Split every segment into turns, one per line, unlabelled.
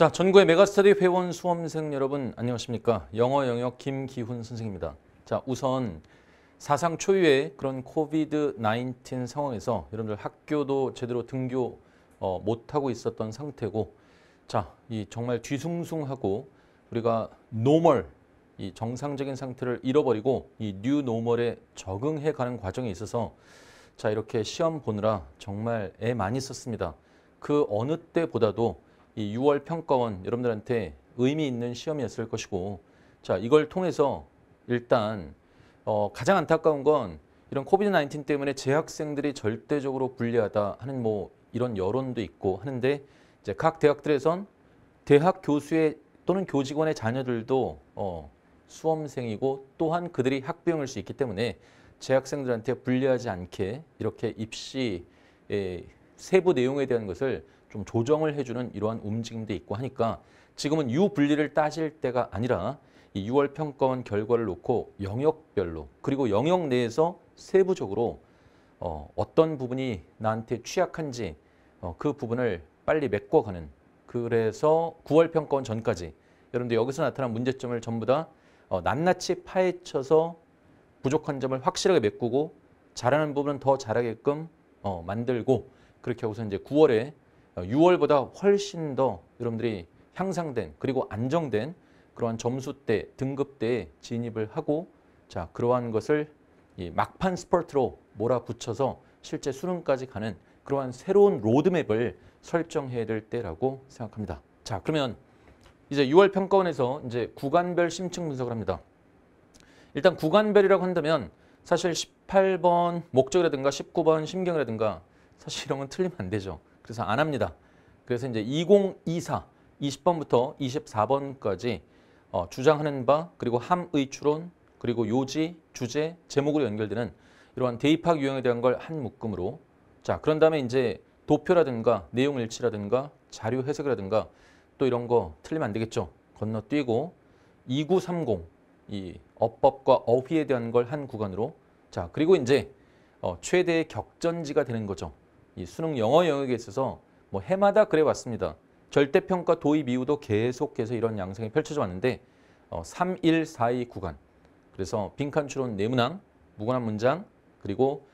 자, 전국의 메가스터디 회원 수험생 여러분 안녕하십니까? 영어 영역 김기훈 선생입니다. 자, 우선 사상 초유의 그런 COVID 19 상황에서 여러분들 학교도 제대로 등교 어, 못하고 있었던 상태고 자, 이 정말 뒤숭숭하고 우리가 normal 이 정상적인 상태를 잃어버리고 이 new normal에 적응해 가는 과정에 있어서 자, 이렇게 시험 보느라 정말 애 많이 썼습니다. 그 어느 때보다도 이 6월 평가원 여러분들한테 의미 있는 시험이었을 것이고 자 이걸 통해서 일단 어, 가장 안타까운 건 이런 코비드 19 때문에 재학생들이 절대적으로 불리하다 하는 뭐 이런 여론도 있고 하는데 이제 각 대학들에선 대학 교수의 또는 교직원의 자녀들도 어, 수험생이고 또한 그들이 학부형일 수 있기 때문에 재학생들한테 불리하지 않게 이렇게 입시 의 세부 내용에 대한 것을 좀 조정을 해주는 이러한 움직임도 있고 하니까 지금은 유분리를 따질 때가 아니라 이 6월 평가원 결과를 놓고 영역별로 그리고 영역 내에서 세부적으로 어, 어떤 부분이 나한테 취약한지 어, 그 부분을 빨리 메꿔가는 그래서 9월 평가원 전까지. 여러분들 여기서 나타난 문제점을 전부 다 어, 낱낱이 파헤쳐서 부족한 점을 확실하게 메꾸고 잘하는 부분은 더 잘하게끔 어, 만들고 그렇게 하고서 이제 9월에 6월보다 훨씬 더 여러분들이 향상된 그리고 안정된 그러한 점수대, 등급대에 진입을 하고 자 그러한 것을 이 막판 스퍼트로 몰아붙여서 실제 수능까지 가는 그러한 새로운 로드맵을 설정해야 될 때라고 생각합니다. 자 그러면 이제 6월 평가원에서 이제 구간별 심층 분석을 합니다. 일단 구간별이라고 한다면 사실 18번 목적이라든가 19번 심경이라든가 사실 이런 건 틀리면 안 되죠. 그래서 안 합니다. 그래서 이제 2024, 20번부터 24번까지 어, 주장하는 바 그리고 함의 추론 그리고 요지, 주제, 제목으로 연결되는 이러한 대입학 유형에 대한 걸 한 묶음으로 자 그런 다음에 이제 도표라든가 내용 일치라든가 자료 해석이라든가 또 이런 거 틀리면 안 되겠죠. 건너뛰고 2930 이 어법과 어휘에 대한 걸 한 구간으로 자 그리고 이제 어, 최대의 격전지가 되는 거죠. 이 수능 영어 영역에 있어서 뭐 해마다 그래 왔습니다. 절대평가 도입 이후도 계속해서 이런 양상이 펼쳐져 왔는데 어, 3, 1, 4, 2 구간 그래서 빈칸 추론 네문항, 무관한 문장 그리고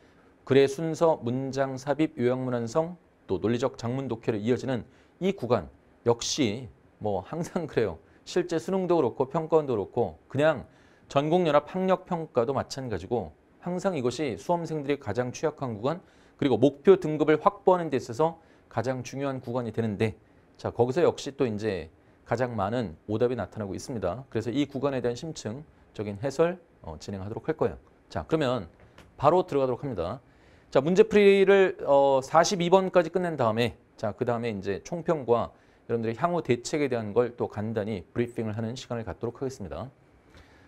글의 순서, 문장 삽입, 요약문 완성 또 논리적 장문 독해로 이어지는 이 구간 역시 뭐 항상 그래요. 실제 수능도 그렇고 평가원도 그렇고 그냥 전국연합 학력평가도 마찬가지고 항상 이것이 수험생들이 가장 취약한 구간 그리고 목표 등급을 확보하는 데 있어서 가장 중요한 구간이 되는데 자 거기서 역시 또 이제 가장 많은 오답이 나타나고 있습니다. 그래서 이 구간에 대한 심층적인 해설 어, 진행하도록 할 거예요. 자 그러면 바로 들어가도록 합니다. 자 문제풀이를 어, 42번까지 끝낸 다음에 자그 다음에 이제 총평과 여러분들의 향후 대책에 대한 걸 또 간단히 브리핑을 하는 시간을 갖도록 하겠습니다.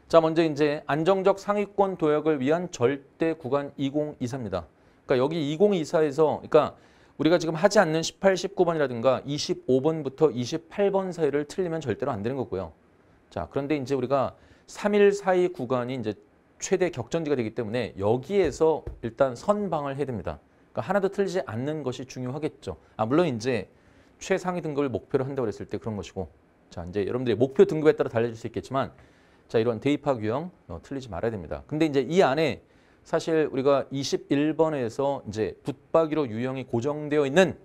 자 먼저 이제 안정적 상위권 도약을 위한 절대 구간 2024입니다. 그러니까 여기 2024에서 그러니까 우리가 지금 하지 않는 18, 19번이라든가 25번부터 28번 사이를 틀리면 절대로 안 되는 거고요. 자, 그런데 이제 우리가 3일 사이 구간이 이제 최대 격전지가 되기 때문에 여기에서 일단 선방을 해야 됩니다. 그러니까 하나도 틀리지 않는 것이 중요하겠죠. 아, 물론 이제 최상위 등급을 목표로 한다고 그랬을 때 그런 것이고 자, 이제 여러분들의 목표 등급에 따라 달라질 수 있겠지만 자, 이런 대입학 유형 어, 틀리지 말아야 됩니다. 근데 이제 이 안에 사실 우리가 21번에서 이제 붙박이로 유형이 고정되어 있는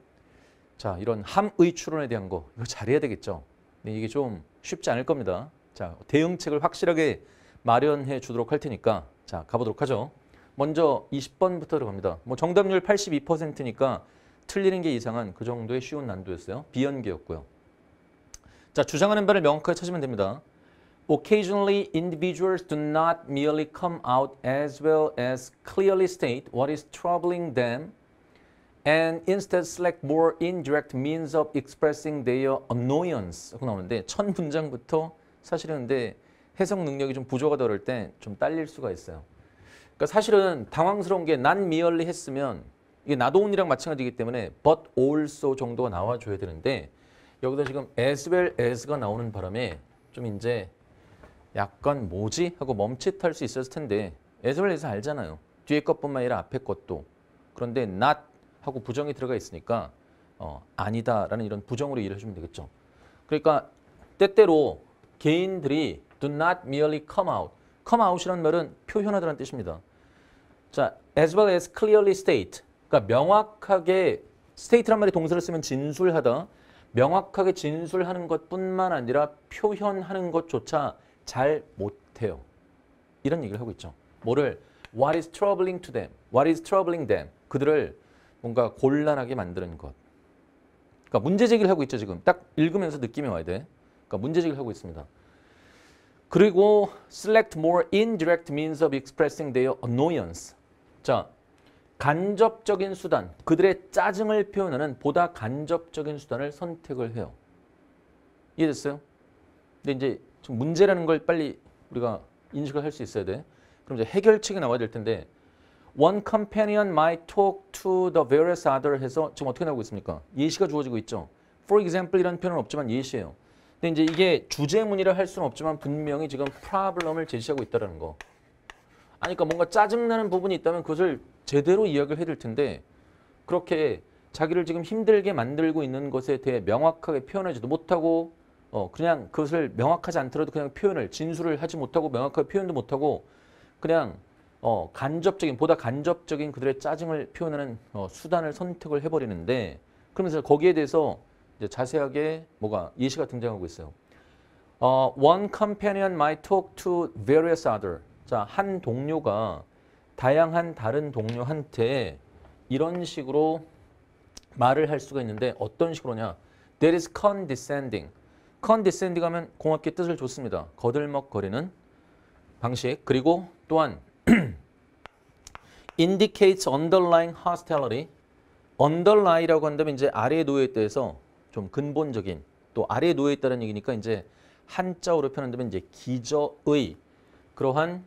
자 이런 함의 추론에 대한 거 이거 잘해야 되겠죠. 근데 이게 좀 쉽지 않을 겁니다. 자 대응책을 확실하게 마련해 주도록 할 테니까 자 가보도록 하죠. 먼저 20번부터 들어갑니다. 뭐 정답률 82%니까 틀리는 게 이상한 그 정도의 쉬운 난도였어요. 비연계였고요. 자 주장하는 바를 명확하게 찾으면 됩니다. Occasionally, individuals do not merely come out as well as clearly state what is troubling them and instead select more indirect means of expressing their annoyance 하고 나오는데 첫 문장부터 사실은 근데 해석 능력이 좀 부족하다 그럴 때 좀 딸릴 수가 있어요. 그러니까 사실은 당황스러운 게난 merely 했으면 이게 not only랑 마찬가지이기 때문에 but also 정도가 나와줘야 되는데 여기서 지금 as well as가 나오는 바람에 좀 이제 약간 뭐지? 하고 멈칫할 수 있었을 텐데 에스웰에서 알잖아요. 뒤에 것뿐만 아니라 앞에 것도. 그런데 not 하고 부정이 들어가 있으니까 어, 아니다라는 이런 부정으로 이해를 해주면 되겠죠. 그러니까 때때로 개인들이 do not merely come out. come out이라는 말은 표현하다는 뜻입니다. 자, as well as clearly state. 그러니까 명확하게 state란 말이 동사를 쓰면 진술하다. 명확하게 진술하는 것뿐만 아니라 표현하는 것조차 잘 못해요. 이런 얘기를 하고 있죠. 뭐를 What is troubling to them? What is troubling them? 그들을 뭔가 곤란하게 만드는 것. 그러니까 문제 제기를 하고 있죠 지금. 딱 읽으면서 느낌이 와야 돼. 그러니까 문제 제기를 하고 있습니다. 그리고 select more indirect means of expressing their annoyance. 자, 간접적인 수단, 그들의 짜증을 표현하는 보다 간접적인 수단을 선택을 해요. 이해됐어요? 근데 이제 좀 문제라는 걸 빨리 우리가 인식을 할 수 있어야 돼. 그럼 이제 해결책이 나와야 될 텐데 One companion might talk to the various other 해서 지금 어떻게 나오고 있습니까? 예시가 주어지고 있죠. For example 이라는 표현은 없지만 예시예요. 근데 이제 이게 주제문이라 할 수는 없지만 분명히 지금 problem을 제시하고 있다는 거. 아니 그러니까 뭔가 짜증나는 부분이 있다면 그것을 제대로 이야기를 해야 될 텐데 그렇게 자기를 지금 힘들게 만들고 있는 것에 대해 명확하게 표현하지도 못하고 어 그냥 그것을 명확하지 않더라도 그냥 표현을 진술을 하지 못하고 명확하게 표현도 못하고 그냥 어 간접적인 보다 간접적인 그들의 짜증을 표현하는 어, 수단을 선택을 해버리는데 그러면서 거기에 대해서 이제 자세하게 뭐가 예시가 등장하고 있어요. 어, one companion might talk to various other. 자, 한 동료가 다양한 다른 동료한테 이런 식으로 말을 할 수가 있는데 어떤 식으로냐? That is condescending. Condescending 하면 공학계 뜻을 줬습니다. 거들먹거리는 방식. 그리고 또한 indicates underlying hostility. underlie라고 한다면 이제 아래에 놓여 있다해서 좀 근본적인 또 아래에 놓여 있다는 얘기니까 이제 한자어로 표현한다면 이제 기저의 그러한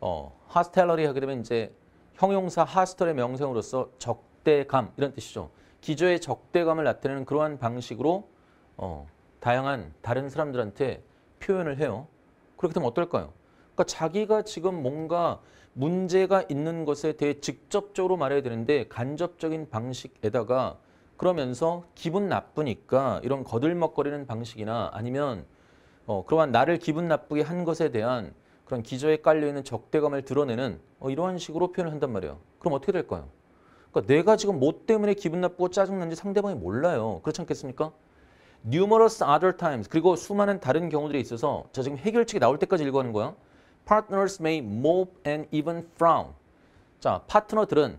어, hostility 하게 되면 이제 형용사 hostil의 명사으로서 적대감 이런 뜻이죠. 기저의 적대감을 나타내는 그러한 방식으로 어, 다양한 다른 사람들한테 표현을 해요. 그렇게 되면 어떨까요? 그러니까 자기가 지금 뭔가 문제가 있는 것에 대해 직접적으로 말해야 되는데 간접적인 방식에다가 그러면서 기분 나쁘니까 이런 거들먹거리는 방식이나 아니면 어, 그러한 나를 기분 나쁘게 한 것에 대한 그런 기저에 깔려있는 적대감을 드러내는 어, 이러한 식으로 표현을 한단 말이에요. 그럼 어떻게 될까요? 그러니까 내가 지금 뭐 때문에 기분 나쁘고 짜증난지 상대방이 몰라요. 그렇지 않겠습니까? Numerous other times 그리고 수많은 다른 경우들이 있어서 자 지금 해결책이 나올 때까지 읽어가는 거야. Partners may mope and even frown. 자 파트너들은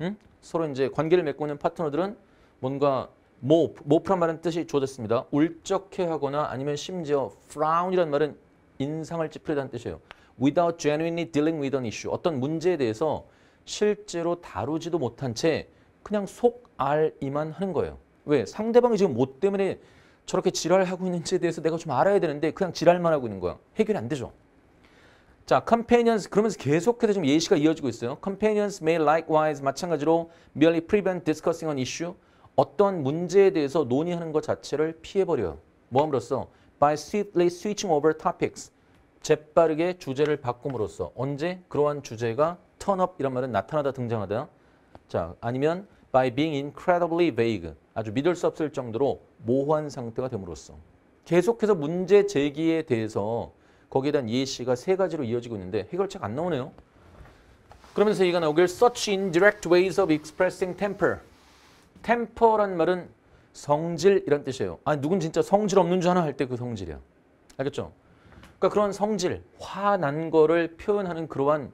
음? 서로 이제 관계를 맺고 있는 파트너들은 뭔가 mope, mope란 말은 뜻이 주어졌습니다. 울적해하거나 아니면 심지어 frown이라는 말은 인상을 찌푸리다는 뜻이에요. Without genuinely dealing with an issue. 어떤 문제에 대해서 실제로 다루지도 못한 채 그냥 속 알이만 하는 거예요. 왜? 상대방이 지금 뭐 때문에 저렇게 지랄하고 있는지에 대해서 내가 좀 알아야 되는데 그냥 지랄만 하고 있는 거야. 해결이 안 되죠. 자, companions 그러면서 계속해서 지금 예시가 이어지고 있어요. companions may likewise 마찬가지로 merely prevent discussing an issue 어떤 문제에 대해서 논의하는 것 자체를 피해버려요. 뭐함으로써 by swiftly switching over topics 재빠르게 주제를 바꿈으로써 언제 그러한 주제가 turn up 이란 말은 나타나다 등장하다 자 아니면 by being incredibly vague 아주 믿을 수 없을 정도로 모호한 상태가 됨으로써 계속해서 문제 제기에 대해서 거기에 대한 예시가 세 가지로 이어지고 있는데 해결책 안 나오네요. 그러면서 이가 나오길 such indirect ways of expressing temper. temper란 말은 성질 이런 뜻이에요. 아 누군 진짜 성질 없는 줄 하나 할 때 그 성질이야. 알겠죠? 그러니까 그런 성질, 화난 거를 표현하는 그러한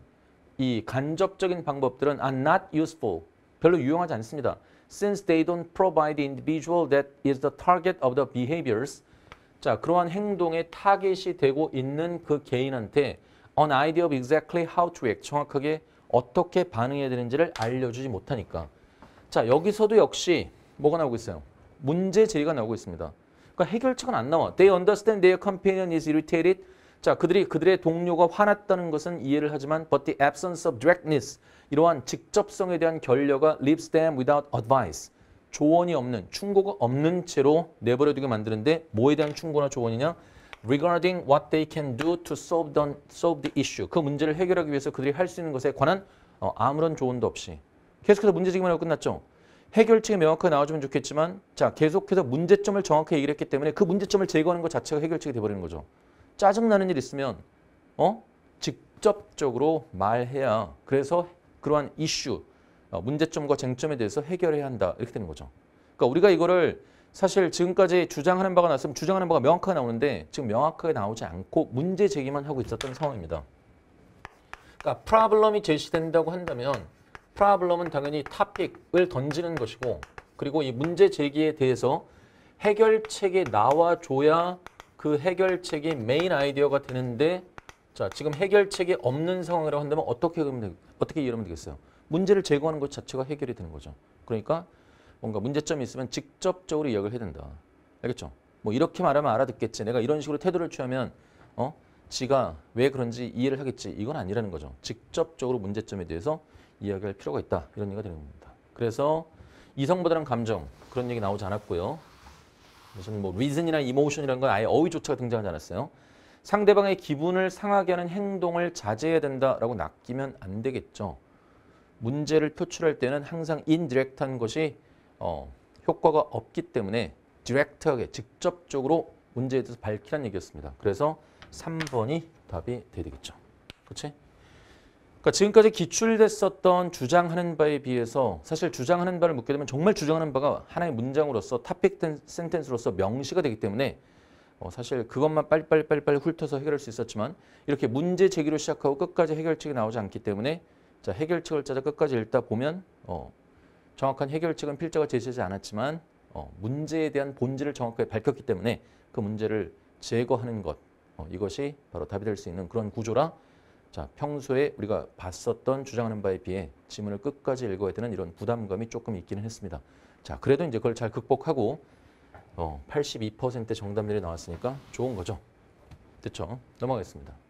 이 간접적인 방법들은 are not useful. 별로 유용하지 않습니다. Since they don't provide the individual that is the target of the behaviors. 자, 그러한 행동의 타겟이 되고 있는 그 개인한테 an idea of exactly how to act. 정확하게 어떻게 반응해야 되는지를 알려주지 못하니까. 자, 여기서도 역시 뭐가 나오고 있어요? 문제 제기가 나오고 있습니다. 그러니까 해결책은 안 나와. They understand their companion is irritated. 자, 그들이 그들의 동료가 화났다는 것은 이해를 하지만 but the absence of directness 이러한 직접성에 대한 결려가 leaves them without advice. 조언이 없는, 충고가 없는 채로 내버려 두게 만드는데 뭐에 대한 충고나 조언이냐? regarding what they can do to solve the, solve the issue. 그 문제를 해결하기 위해서 그들이 할 수 있는 것에 관한 어, 아무런 조언도 없이. 계속해서 문제 제기만 하고 끝났죠. 해결책이 명확하게 나와주면 좋겠지만 자 계속해서 문제점을 정확하게 얘기를 했기 때문에 그 문제점을 제거하는 것 자체가 해결책이 돼버리는 거죠. 짜증나는 일 있으면 어 직접적으로 말해야 그래서 그러한 이슈 어, 문제점과 쟁점에 대해서 해결해야 한다 이렇게 되는 거죠. 그러니까 우리가 이거를 사실 지금까지 주장하는 바가 나왔으면 주장하는 바가 명확하게 나오는데 지금 명확하게 나오지 않고 문제 제기만 하고 있었던 상황입니다. 그러니까 프로블럼이 제시된다고 한다면 프로블럼은 당연히 토픽을 던지는 것이고 그리고 이 문제 제기에 대해서 해결책이 나와줘야 그 해결책이 메인 아이디어가 되는데 자 지금 해결책이 없는 상황이라고 한다면 어떻게 그러면 되, 어떻게 이해하면 되겠어요? 문제를 제거하는 것 자체가 해결이 되는 거죠. 그러니까 뭔가 문제점이 있으면 직접적으로 이야기를 해야 된다. 알겠죠? 뭐 이렇게 말하면 알아듣겠지. 내가 이런 식으로 태도를 취하면 어 지가 왜 그런지 이해를 하겠지. 이건 아니라는 거죠. 직접적으로 문제점에 대해서 이야기할 필요가 있다. 이런 얘기가 되는 겁니다. 그래서 이성보다는 감정 그런 얘기 나오지 않았고요. 무슨 뭐 reason이나 emotion이라는 건 아예 어휘조차가 등장하지 않았어요. 상대방의 기분을 상하게 하는 행동을 자제해야 된다라고 낚이면 안 되겠죠. 문제를 표출할 때는 항상 indirect한 것이 어, 효과가 없기 때문에 디렉트하게 직접적으로 문제에 대해서 밝히라는 얘기였습니다. 그래서 3번이 답이 되겠죠. 그렇지? 그러니까 지금까지 기출됐었던 주장하는 바에 비해서 사실 주장하는 바를 묻게 되면 정말 주장하는 바가 하나의 문장으로서 타픽 센텐스로서 명시가 되기 때문에 어, 사실 그것만 빨리빨리 빨리빨리 훑어서 해결할 수 있었지만 이렇게 문제 제기로 시작하고 끝까지 해결책이 나오지 않기 때문에 자 해결책을 짜자 끝까지 읽다 보면 어, 정확한 해결책은 필자가 제시하지 않았지만 어, 문제에 대한 본질을 정확하게 밝혔기 때문에 그 문제를 제거하는 것 어, 이것이 바로 답이 될 수 있는 그런 구조라 자 평소에 우리가 봤었던 주장하는 바에 비해 지문을 끝까지 읽어야 되는 이런 부담감이 조금 있기는 했습니다. 자 그래도 이제 그걸 잘 극복하고 어, 82% 정답률이 나왔으니까 좋은 거죠. 됐죠? 넘어가겠습니다.